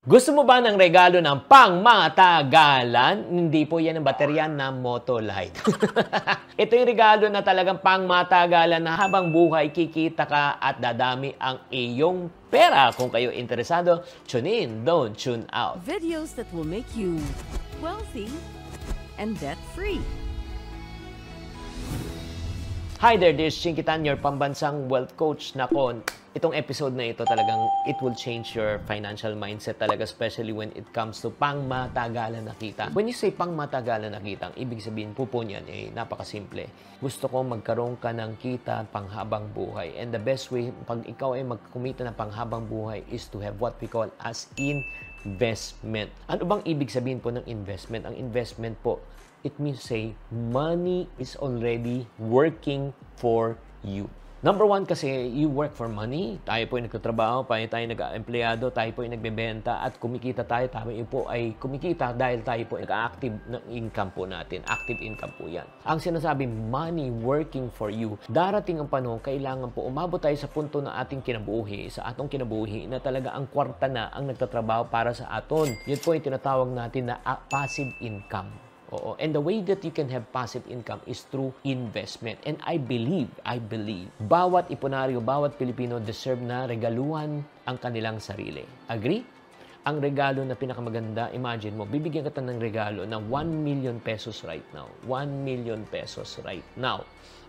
Gusto mo ba ng regalo ng pangmatagalan? Hindi po yan ang baterya ng Motolite. Ito yung regalo na talagang pangmatagalan na habang buhay kikita ka at dadami ang iyong pera. Kung kayo interesado, tune in, don't tune out. Videos that will make you wealthy and debt-free. Hi there, this is Chinkitan, your pambansang wealth coach. Nako, itong episode na ito talagang it will change your financial mindset talaga, especially when it comes to pangmatagalan na kita. When you say pangmatagalan na kita, ang ibig sabihin po po niyan eh, napakasimple. Gusto ko magkaroon ka ng kita panghabang buhay. And the best way, pag ikaw ay magkumita ng panghabang buhay is to have what we call as investment. Ano bang ibig sabihin po ng investment? Ang investment po it means say money is already working for you. Number one kasi, you work for money. Tayo po ay nagtatrabaho, tayo, tayo nag-empleyado, tayo po ay nagbebenta at kumikita tayo. Tayo po ay kumikita dahil tayo po ay nag-active ng income po natin. Active income po yan. Ang sinasabi, money working for you. Darating ang panahon, kailangan po umabot tayo sa punto na ating kinabuhi, sa atong kinabuhi, na talaga ang kwarta na ang nagtatrabaho para sa aton. Yun po ay tinatawag natin na passive income. Oo. And the way that you can have passive income is through investment. And I believe, I believe, bawat ipunaryo, bawat Pilipino deserve na regaluhan ang kanilang sarili. Agree? Ang regalo na pinakamaganda, imagine mo, bibigyan kita ng regalo ng 1 million pesos right now. 1 million pesos right now.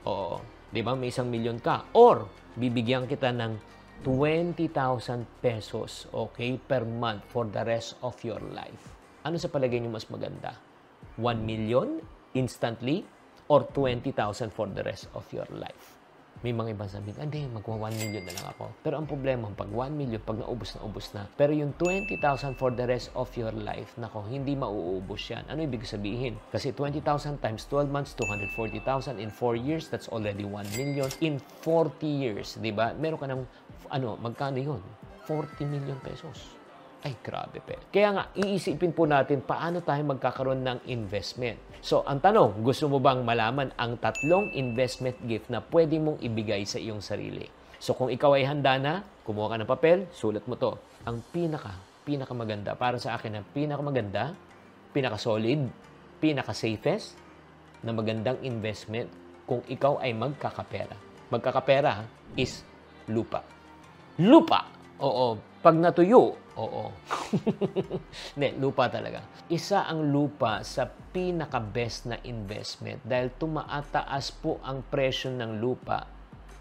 Oo. Di ba? May isang million ka. Or, bibigyan kita ng 20,000 pesos, okay, per month for the rest of your life. Ano sa palagay niyo mas maganda? 1 million instantly or 20,000 for the rest of your life. May mga ibang sabihin, hindi, magwa 1 million na lang ako. Pero ang problema, pag 1 million, pag naubos na, ubos na. Pero yung 20,000 for the rest of your life, nako, hindi mauubos yan. Ano ibig sabihin? Kasi 20,000 times 12 months, 240,000. In 4 years, that's already 1 million. In 40 years, di ba? Meron ka ng, ano, magkano yun? 40 million pesos. Ay, grabe pe. Kaya nga, iisipin po natin paano tayo magkakaroon ng investment. So, ang tanong, gusto mo bang malaman ang tatlong investment gift na pwede mong ibigay sa iyong sarili? So, kung ikaw ay handa na, kumuha ka ng papel, sulat mo to. Ang pinaka, pinaka maganda, para sa akin, ang pinaka maganda, pinaka solid, pinaka safest, na magandang investment kung ikaw ay magkakapera. Magkakapera is lupa. Lupa! Oo, pag natuyo, oo. Hindi, lupa talaga. Isa ang lupa sa pinaka-best na investment dahil tumaataas po ang presyo ng lupa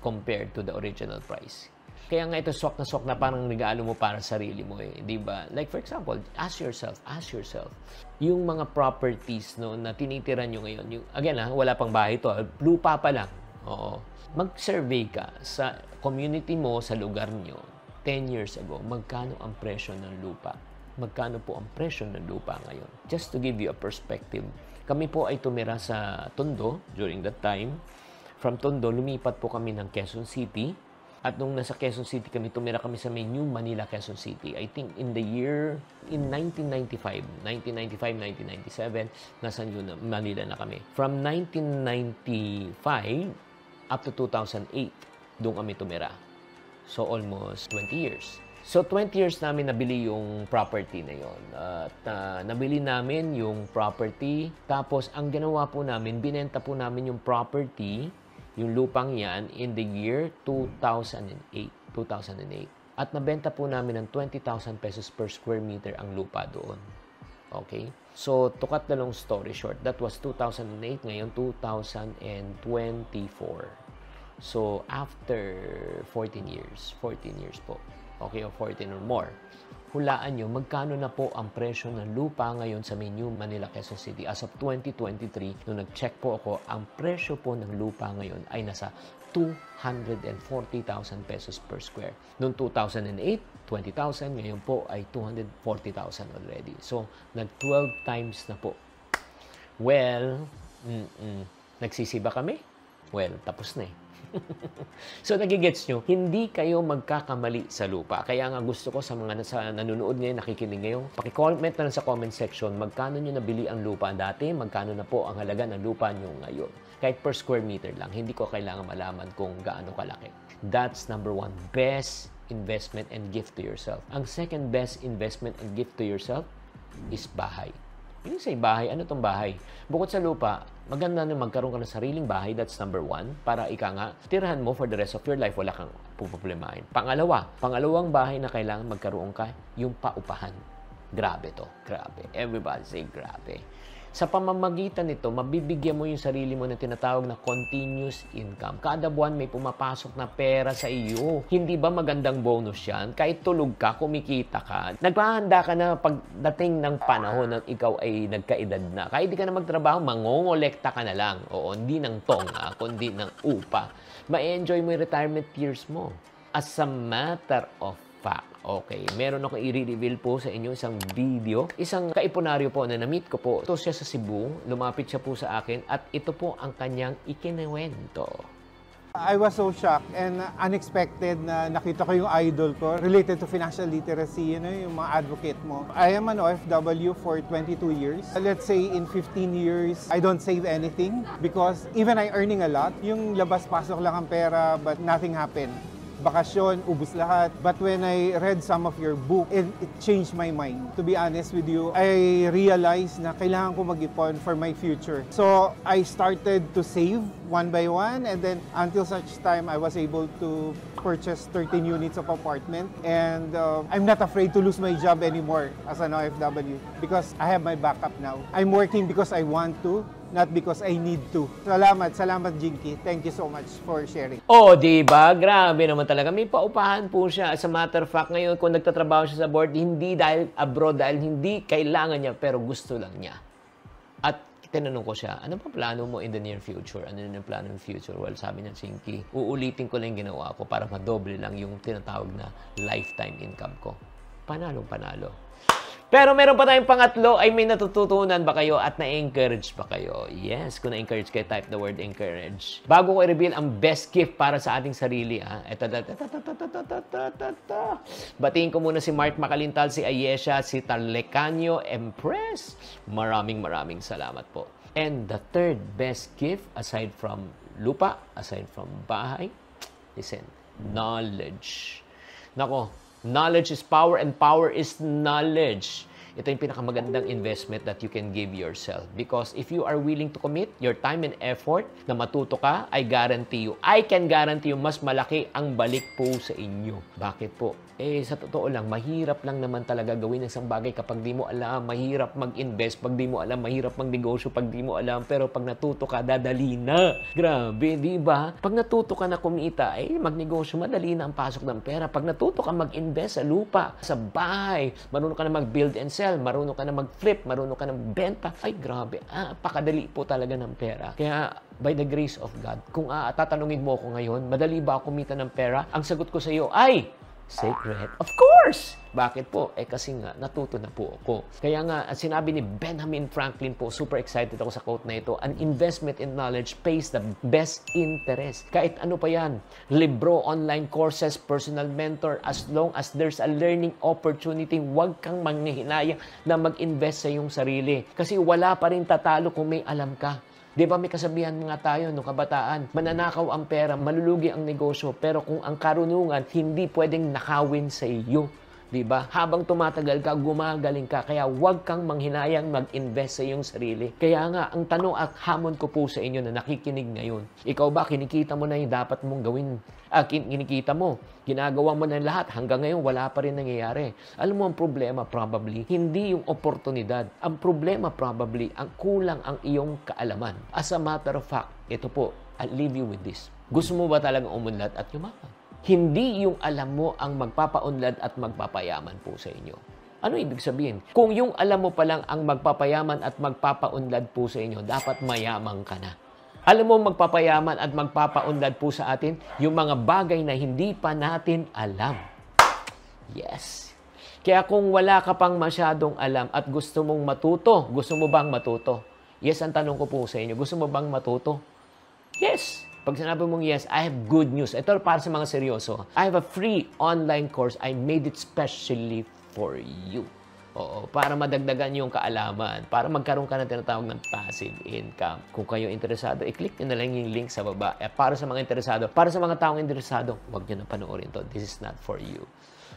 compared to the original price. Kaya nga ito swak na swak na parang regalo mo para sa sarili mo eh, 'di ba? Like for example, ask yourself, ask yourself, yung mga properties no na tinitiran niyo ngayon, yung again ha, wala pang bahay to, lupa pa lang. Oo. Mag-survey ka sa community mo, sa lugar niyo 10 years ago, magkano ang presyo ng lupa? Magkano po ang presyo ng lupa ngayon? Just to give you a perspective, kami po ay tumira sa Tondo during that time. From Tondo, lumipat po kami ng Quezon City. At nung nasa Quezon City kami, tumira kami sa may New Manila, Quezon City. I think in the year, in 1995, 1995, 1997, nasa New Manila na kami. From 1995 up to 2008, doon kami tumira. So, almost 20 years. So, 20 years namin nabili yung property na yon. At uh, nabili namin yung property. Tapos, ang ginawa po namin, binenta po namin yung property, yung lupang yan, in the year 2008. 2008. At nabenta po namin ng 20,000 pesos per square meter ang lupa doon. Okay? So, to cut the long story short, that was 2008. Ngayon, 2024. So, after 14 years, 14 years po, okay, o 14 or more, hulaan nyo, magkano na po ang presyo ng lupa ngayon sa New Manila, Quezon City. As of 2023, nung nag-check po ako, ang presyo po ng lupa ngayon ay nasa 240,000 pesos per square. Noong 2008, 20,000. Ngayon po ay 240,000 already. So, nag-12 times na po. Well, mm-mm, nagsisiba kami? Well, tapos na eh. so, nagigets nyo, hindi kayo magkakamali sa lupa. Kaya nga gusto ko sa mga nasa, nanonood ngayon, nakikinig ngayon, pakicomment na lang sa comment section, magkano nyo nabili ang lupa dati, magkano na po ang halaga ng lupa nyo ngayon. Kahit per square meter lang, hindi ko kailangan malaman kung gaano kalaki. That's number one, best investment and gift to yourself. Ang second best investment and gift to yourself is bahay. You say bahay, ano tong bahay? Bukod sa lupa, maganda na magkaroon ka ng sariling bahay, that's number one, para ika nga, tirahan mo for the rest of your life, wala kang puproblemahin. Pangalawa, pangalawang bahay na kailangan magkaroon ka, yung paupahan. Grabe to, grabe. Everybody say grabe. Sa pamamagitan nito, mabibigyan mo yung sarili mo na tinatawag na continuous income. Kada buwan may pumapasok na pera sa iyo. Hindi ba magandang bonus yan? Kahit tulog ka, kumikita ka, nagpahanda ka na pagdating ng panahon na ikaw ay nagkaedad na. Kahit di ka na magtrabaho, mangongolekta ka na lang. Oo, hindi ng tonga, kundi ng upa. Ma-enjoy mo yung retirement years mo. As a matter of fact, Okay, meron ako i-reveal po sa inyo isang video. Isang kaipunaryo po na na-meet ko po. Ito siya sa Cebu. Lumapit siya po sa akin at ito po ang kanyang ikinewento. I was so shocked and unexpected na nakita ko yung idol ko related to financial literacy, you know, yung mga advocate mo. I am an OFW for 22 years. Let's say in 15 years, I don't save anything because even I earning a lot, yung labas-pasok lang ang pera but nothing happened bakasyon, ubus lahat. But when I read some of your book, it, it changed my mind. To be honest with you, I realized na kailangan ko mag-ipon for my future. So, I started to save one by one and then until such time I was able to purchase 13 units of apartment and uh, I'm not afraid to lose my job anymore as an OFW because I have my backup now. I'm working because I want to not because I need to. Salamat, salamat Jinky. Thank you so much for sharing. Oh, di ba? Grabe naman talaga. May paupahan po siya. As a matter of fact, ngayon kung nagtatrabaho siya sa board, hindi dahil abroad, dahil hindi kailangan niya, pero gusto lang niya. At tinanong ko siya, ano pa plano mo in the near future? Ano yung plano in future? Well, sabi niya, Chinky, uulitin ko lang yung ginawa ko para madoble lang yung tinatawag na lifetime income ko. Panalong panalo. Pero meron pa tayong pangatlo, ay may natututunan ba kayo at na-encourage ba kayo? Yes, kung na-encourage kayo, type the word encourage. Bago ko i-reveal ang best gift para sa ating sarili, ah, eto, Batiin ko muna si Mark Makalintal, si Ayesha, si Tarlecanyo, Empress. Maraming maraming salamat po. And the third best gift, aside from lupa, aside from bahay, listen, knowledge. Nako, Knowledge is power and power is knowledge. Ito yung pinakamagandang investment that you can give yourself. Because if you are willing to commit your time and effort na matuto ka, I guarantee you, I can guarantee you, mas malaki ang balik po sa inyo. Bakit po? Eh, sa totoo lang, mahirap lang naman talaga gawin isang bagay kapag di mo alam. Mahirap mag-invest pag di mo alam. Mahirap mag-negosyo pag di mo alam. Pero pag natuto ka, dadali na. Grabe, di ba? Pag natuto ka na kumita, eh, magnegosyo, madali na ang pasok ng pera. Pag natuto ka mag-invest sa lupa, sa bahay, marunong ka na mag-build and sell, marunong ka na mag-flip, marunong ka na benta, ay grabe, ah, pakadali po talaga ng pera. Kaya, by the grace of God, kung ah, tatanungin mo ako ngayon, madali ba kumita ng pera? Ang sagot ko sa iyo ay, Secret? Of course! Bakit po? Eh kasi nga, natuto na po ako. Kaya nga, at sinabi ni Benjamin Franklin po, super excited ako sa quote na ito, an investment in knowledge pays the best interest. Kahit ano pa yan, libro, online courses, personal mentor, as long as there's a learning opportunity, huwag kang manghihinayang na mag-invest sa iyong sarili. Kasi wala pa rin tatalo kung may alam ka. Di ba may kasabihan nga tayo nung kabataan, mananakaw ang pera, malulugi ang negosyo, pero kung ang karunungan hindi pwedeng nakawin sa iyo. Di ba? Habang tumatagal ka, gumagaling ka. Kaya huwag kang manghinayang mag-invest sa iyong sarili. Kaya nga, ang tanong at hamon ko po sa inyo na nakikinig ngayon, ikaw ba kinikita mo na yung dapat mong gawin? Ah, kinikita mo. Ginagawa mo na lahat. Hanggang ngayon, wala pa rin nangyayari. Alam mo, ang problema probably, hindi yung oportunidad. Ang problema probably, ang kulang ang iyong kaalaman. As a matter of fact, ito po, I'll leave you with this. Gusto mo ba talagang umunlad at yumaman? Hindi yung alam mo ang magpapaunlad at magpapayaman po sa inyo. Ano ibig sabihin? Kung yung alam mo pa lang ang magpapayaman at magpapaunlad po sa inyo, dapat mayamang ka na. Alam mo magpapayaman at magpapaunlad po sa atin yung mga bagay na hindi pa natin alam. Yes. Kaya kung wala ka pang masyadong alam at gusto mong matuto, gusto mo bang matuto? Yes, ang tanong ko po sa inyo, gusto mo bang matuto? Yes. Pag sinabi mong yes, I have good news. Ito para sa mga seryoso. I have a free online course. I made it specially for you. Oo, para madagdagan yung kaalaman, para magkaroon ka ng tinatawag ng passive income. Kung kayo interesado, i-click nyo na lang yung link sa baba. Eh, para sa mga interesado, para sa mga taong interesado, huwag nyo na panoorin to. This is not for you.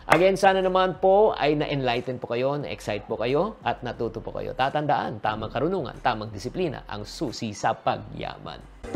Again, sana naman po ay na-enlighten po kayo, na-excite po kayo, at natuto po kayo. Tatandaan, tamang karunungan, tamang disiplina, ang susi sa pagyaman.